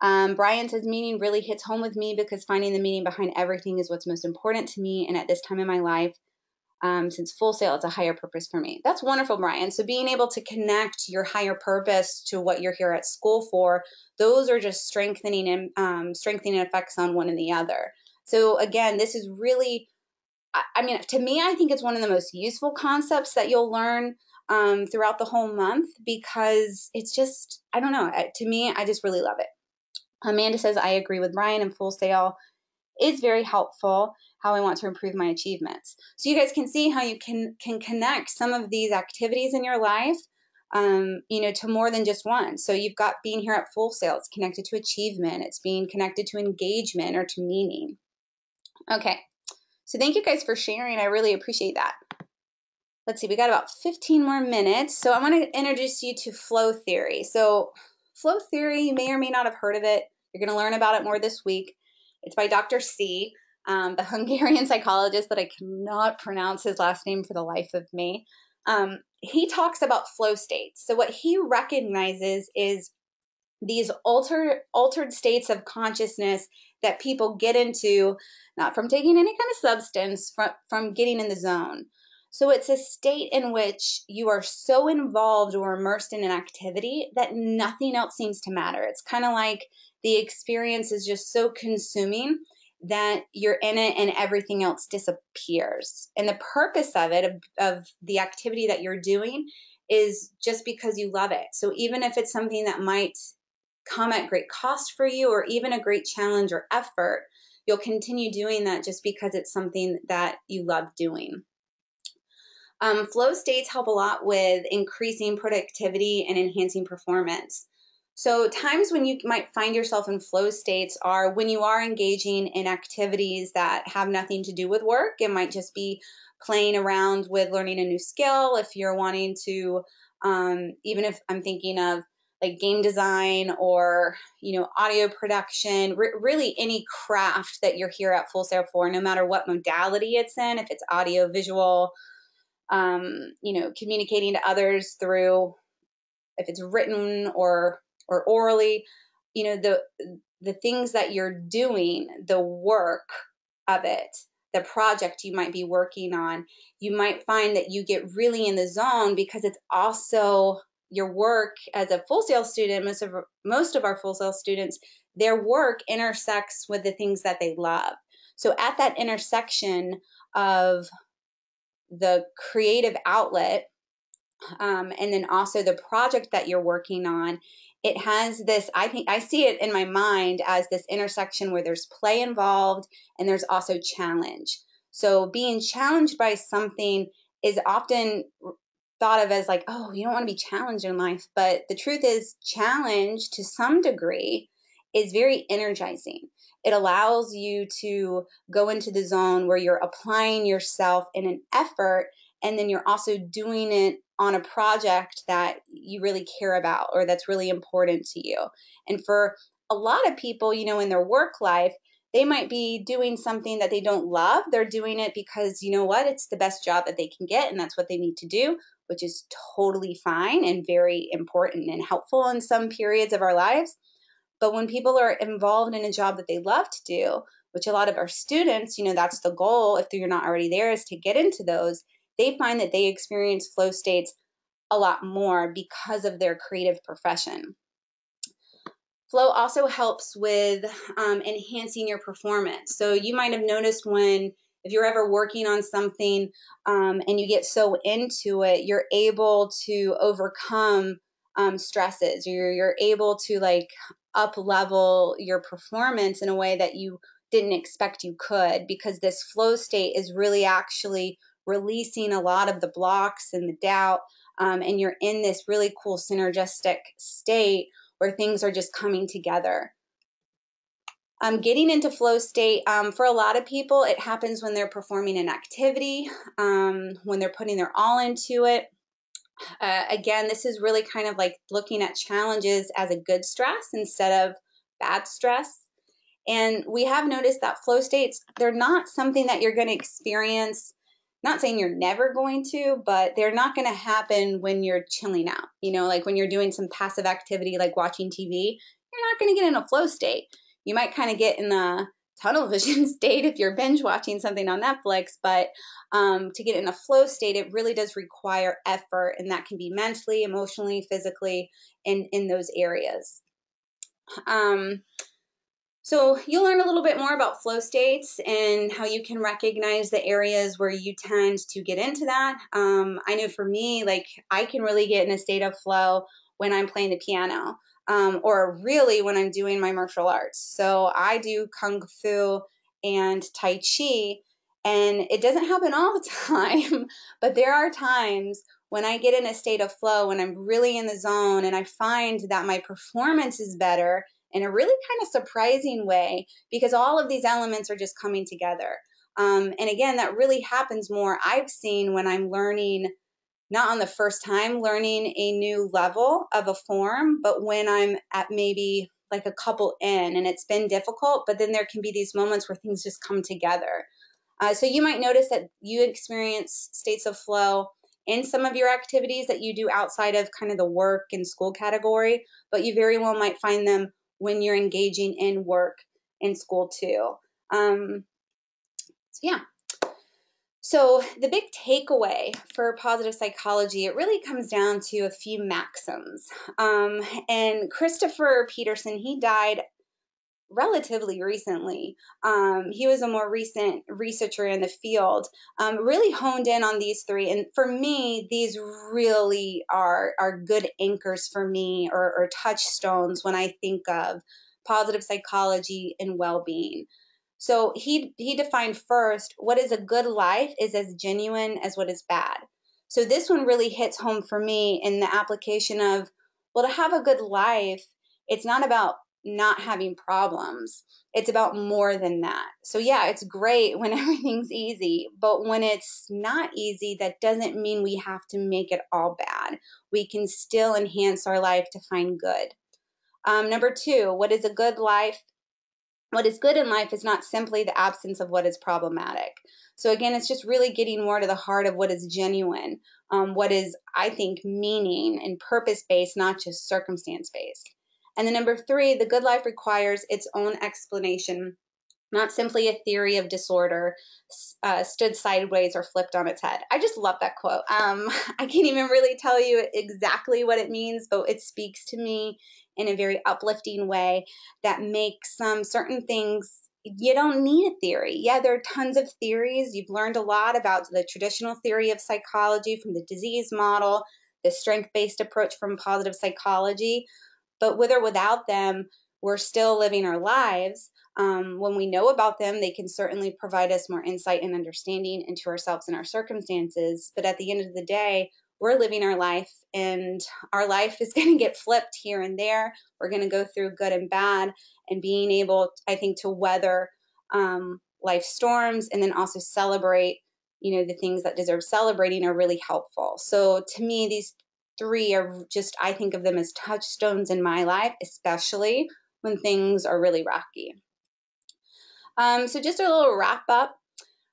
[SPEAKER 1] Um, Brian says meaning really hits home with me because finding the meaning behind everything is what's most important to me. And at this time in my life, um, since Full Sail it's a higher purpose for me that's wonderful brian so being able to connect your higher purpose to what you're here at school for those are just strengthening and um, strengthening effects on one and the other so again this is really I, mean to me i think it's one of the most useful concepts that you'll learn um, throughout the whole month because it's just i don't know to me i just really love it amanda says i agree with brian and full sail is very helpful how I want to improve my achievements. So you guys can see how you can can connect some of these activities in your life um, you know, to more than just one. So you've got being here at Full Sail, it's connected to achievement, it's being connected to engagement or to meaning. Okay, so thank you guys for sharing. I really appreciate that. Let's see, we got about 15 more minutes. So I want to introduce you to flow theory. So, flow theory, you may or may not have heard of it. You're going to learn about it more this week. It's by Dr. C um, the Hungarian psychologist that I cannot pronounce his last name for the life of me. Um, he talks about flow states. So what he recognizes is these altered altered states of consciousness that people get into, not from taking any kind of substance, from from getting in the zone. So it's a state in which you are so involved or immersed in an activity that nothing else seems to matter. It's kind of like the experience is just so consuming that you're in it and everything else disappears. And the purpose of it, of, of, the activity that you're doing, is just because you love it. So even if it's something that might come at great cost for you or even a great challenge or effort, you'll continue doing that just because it's something that you love doing. Um, flow states help a lot with increasing productivity and enhancing performance. So, times when you might find yourself in flow states are when you are engaging in activities that have nothing to do with work. It might just be playing around with learning a new skill. If you're wanting to, um, even if I'm thinking of like game design or you know audio production really any craft that you're here at full sail for no matter what modality it's in if it's audio visual um, you know communicating to others through if it's written or or orally you know the the things that you're doing the work of it the project you might be working on you might find that you get really in the zone because it's also your work as a full sail student, most of most of our full sail students, their work intersects with the things that they love. So at that intersection of the creative outlet um, and then also the project that you're working on it has this i think i see it in my mind as this intersection where there's play involved and there's also challenge so being challenged by something is often thought of as like, oh, you don't want to be challenged in life. But the truth is, challenge to some degree is very energizing. It allows you to go into the zone where you're applying yourself in an effort and then you're also doing it on a project that you really care about or that's really important to you. And for a lot of people, you know, in their work life, they might be doing something that they don't love. They're doing it because, you know what, it's the best job that they can get and that's what they need to do which is totally fine and very important and helpful in some periods of our lives. But when people are involved in a job that they love to do, which a lot of our students, you know, that's the goal, if you're not already there, is to get into those, they find that they experience flow states a lot more because of their creative profession. Flow also helps with um, enhancing your performance. So you might have noticed when if you're ever working on something um, and you get so into it, you're able to overcome um, stresses. You're you're able to like up level your performance in a way that you didn't expect you could because this flow state is really actually releasing a lot of the blocks and the doubt um, and you're in this really cool synergistic state where things are just coming together um, getting into flow state, um, for a lot of people, it happens when they're performing an activity, um, when they're putting their all into it. Uh, again, this is really kind of like looking at challenges as a good stress instead of bad stress. And we have noticed that flow states, they're not something that you're going to experience. Not saying you're never going to, but they're not going to happen when you're chilling out. You know, like when you're doing some passive activity like watching TV, you're not going to get in a flow state you might kind of get in a tunnel vision state if you're binge watching something on Netflix, but um, to get in a flow state, it really does require effort, and that can be mentally, emotionally, physically, in in those areas. Um, so you'll learn a little bit more about flow states and how you can recognize the areas where you tend to get into that. Um, I know for me, like I can really get in a state of flow when I'm playing the piano um, or really when I'm doing my martial arts. So I do kung fu and tai chi, and it doesn't happen all the time, but there are times when I get in a state of flow, when I'm really in the zone, and I find that my performance is better in a really kind of surprising way because all of these elements are just coming together. Um, and again, that really happens more, I've seen when I'm learning not on the first time learning a new level of a form, but when I'm at maybe like a couple in and it's been difficult, but then there can be these moments where things just come together. Uh, so you might notice that you experience states of flow in some of your activities that you do outside of kind of the work and school category, but you very well might find them when you're engaging in work in school too. Um, so yeah, so, the big takeaway for positive psychology, it really comes down to a few maxims. Um, and Christopher Peterson, he died relatively recently. Um, he was a more recent researcher in the field, um, really honed in on these three. And for me, these really are, are good anchors for me or, or touchstones when I think of positive psychology and well being. So he he defined first what is a good life is as genuine as what is bad. So this one really hits home for me in the application of well to have a good life, it's not about not having problems. It's about more than that. So, yeah, it's great when everything's easy, but when it's not easy, that doesn't mean we have to make it all bad. We can still enhance our life to find good. Um, number two, what is a good life? What is good in life is not simply the absence of what is problematic. So, again, it's just really getting more to the heart of what is genuine, um, what is, I think, meaning and purpose based, not just circumstance based. And then number three, the good life requires its own explanation, not simply a theory of disorder uh, stood sideways or flipped on its head. I just love that quote. Um, I can't even really tell you exactly what it means, but it speaks to me in a very uplifting way that makes some um, certain things you don't need a theory. Yeah, there are tons of theories. You've learned a lot about the traditional theory of psychology from the disease model, the strength based approach from positive psychology. But with or without them, we're still living our lives. Um, when we know about them, they can certainly provide us more insight and understanding into ourselves and our circumstances. But at the end of the day, we're living our life and our life is going to get flipped here and there. We're going to go through good and bad and being able, I think, to weather um, life storms and then also celebrate, you know, the things that deserve celebrating are really helpful. So to me, these three are just, I think of them as touchstones in my life, especially when things are really rocky. Um, so just a little wrap up.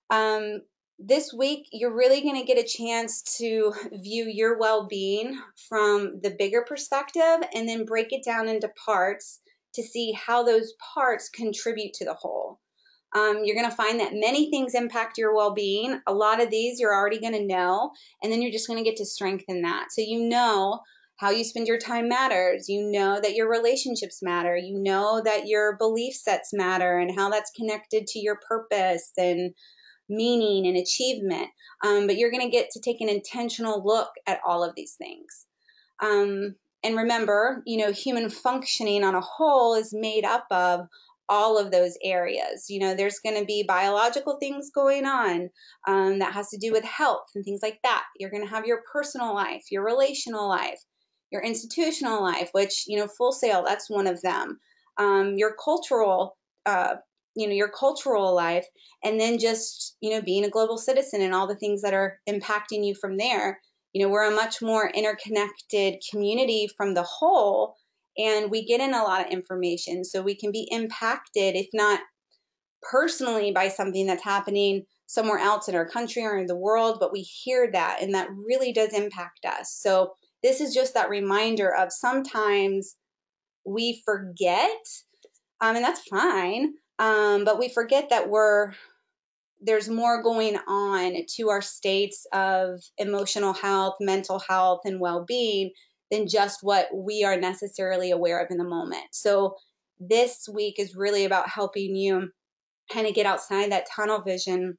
[SPEAKER 1] Um, this week, you're really going to get a chance to view your well being from the bigger perspective and then break it down into parts to see how those parts contribute to the whole. Um, you're going to find that many things impact your well being. A lot of these you're already going to know, and then you're just going to get to strengthen that. So you know how you spend your time matters. You know that your relationships matter. You know that your belief sets matter and how that's connected to your purpose and meaning and achievement. Um, but you're going to get to take an intentional look at all of these things. Um, and remember, you know, human functioning on a whole is made up of all of those areas. You know, there's going to be biological things going on um, that has to do with health and things like that. You're going to have your personal life, your relational life, your institutional life, which, you know, Full Sail, that's one of them. Um, your cultural, uh, you know, your cultural life, and then just, you know, being a global citizen and all the things that are impacting you from there you know, we're a much more interconnected community from the whole, and we get in a lot of information. So we can be impacted, if not personally, by something that's happening somewhere else in our country or in the world, but we hear that, and that really does impact us. So this is just that reminder of sometimes we forget, um, and that's fine. Um, but we forget that we're there's more going on to our states of emotional health, mental health, and well being than just what we are necessarily aware of in the moment. So, this week is really about helping you kind of get outside that tunnel vision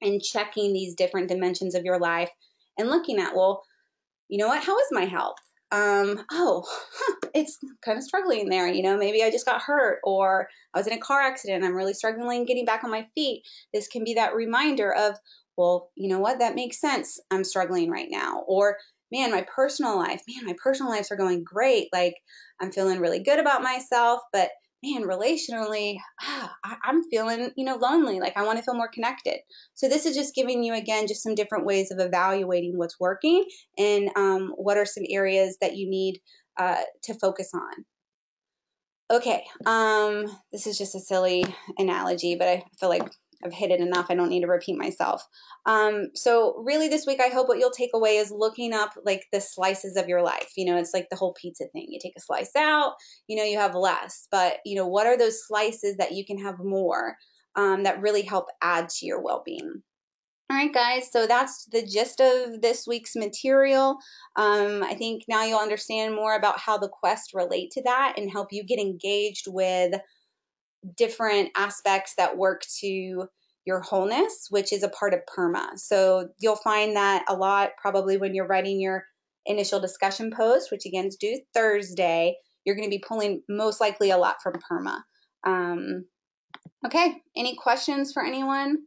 [SPEAKER 1] and checking these different dimensions of your life and looking at, well, you know what? How is my health? um, oh, huh, it's kind of struggling there. You know, maybe I just got hurt or I was in a car accident. I'm really struggling getting back on my feet. This can be that reminder of, well, you know what? That makes sense. I'm struggling right now. Or, man, my personal life, man, my personal lives are going great. Like, I'm feeling really good about myself, but man, relationally, ah, I, am feeling, you know, lonely. Like I want to feel more connected. So this is just giving you again just some different ways of evaluating what's working and um, what are some areas that you need uh, to focus on. Okay, um, this is just a silly analogy, but I feel like I've hit it enough. I don't need to repeat myself. Um, so really this week, I hope what you'll take away is looking up like the slices of your life. You know, it's like the whole pizza thing. You take a slice out, you know, you have less, but you know, what are those slices that you can have more um, that really help add to your well-being? All right, guys, so that's the gist of this week's material. Um, I think now you'll understand more about how the quest relate to that and help you get engaged with different aspects that work to your wholeness, which is a part of PERMA. So you'll find that a lot probably when you're writing your initial discussion post, which again is due Thursday. You're going to be pulling most likely a lot from PERMA. Um, okay, any questions for anyone?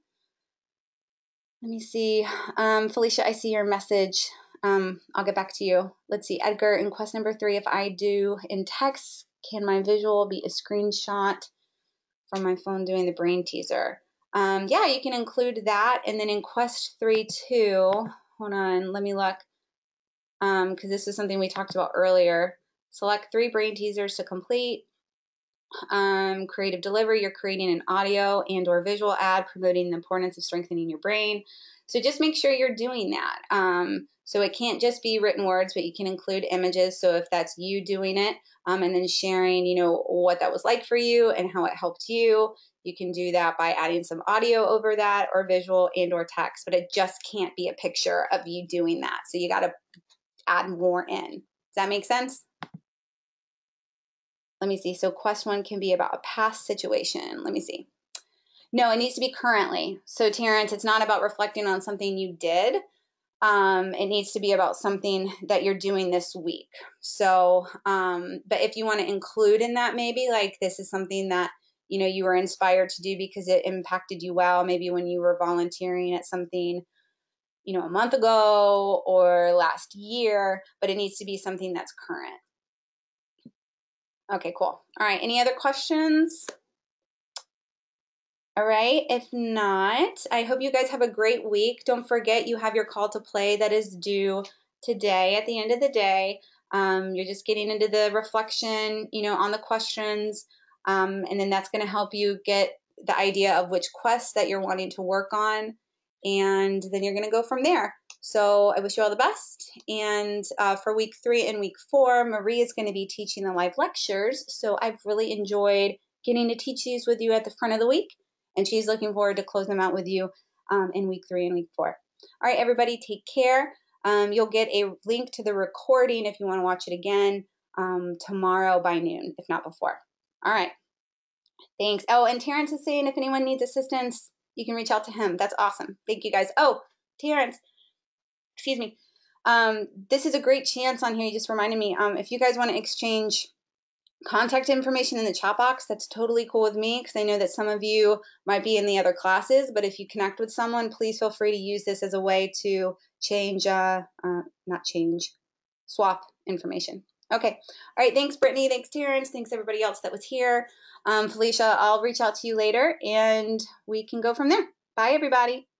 [SPEAKER 1] Let me see. Um, Felicia, I see your message. Um, I'll get back to you. Let's see. Edgar, in quest number three, if I do in text can my visual be a screenshot from my phone doing the brain teaser? Um, yeah, you can include that. And then in quest three, two, hold on, let me look. Um, because this is something we talked about earlier. Select three brain teasers to complete. Um, creative delivery, you're creating an audio and or visual ad promoting the importance of strengthening your brain. So just make sure you're doing that. Um, so it can't just be written words, but you can include images. So if that's you doing it, um, and then sharing, you know, what that was like for you and how it helped you, you can do that by adding some audio over that or visual and or text, but it just can't be a picture of you doing that. So you got to add more in. Does that make sense? Let me see. So quest one can be about a past situation. Let me see. No, it needs to be currently. So Terrence, it's not about reflecting on something you did. Um, it needs to be about something that you're doing this week. So, um, but if you want to include in that, maybe like this is something that you know you were inspired to do because it impacted you well. Maybe when you were volunteering at something, you know, a month ago or last year. But it needs to be something that's current. Okay, cool. All right. Any other questions? All right. If not, I hope you guys have a great week. Don't forget you have your call to play that is due today at the end of the day. Um, you're just getting into the reflection, you know, on the questions. Um, and then that's going to help you get the idea of which quests that you're wanting to work on. And then you're going to go from there. So I wish you all the best. And uh, for week three and week four, Marie is going to be teaching the live lectures. So I've really enjoyed getting to teach these with you at the front of the week and she's looking forward to close them out with you um, in week three and week four. All right, everybody, take care. Um, you'll get a link to the recording if you want to watch it again um, tomorrow by noon, if not before. All right. Thanks. Oh, and Terrence is saying if anyone needs assistance, you can reach out to him. That's awesome. Thank you guys. Oh, Terrence, excuse me. Um, this is a great chance on here. You just reminded me. Um, if you guys want to exchange contact information in the chat box. That's totally cool with me because I know that some of you might be in the other classes, but if you connect with someone, please feel free to use this as a way to change, uh, uh, not change, swap information. Okay. All right. Thanks, Brittany. Thanks, Terrence. Thanks, everybody else that was here. Um, Felicia, I'll reach out to you later and we can go from there. Bye, everybody.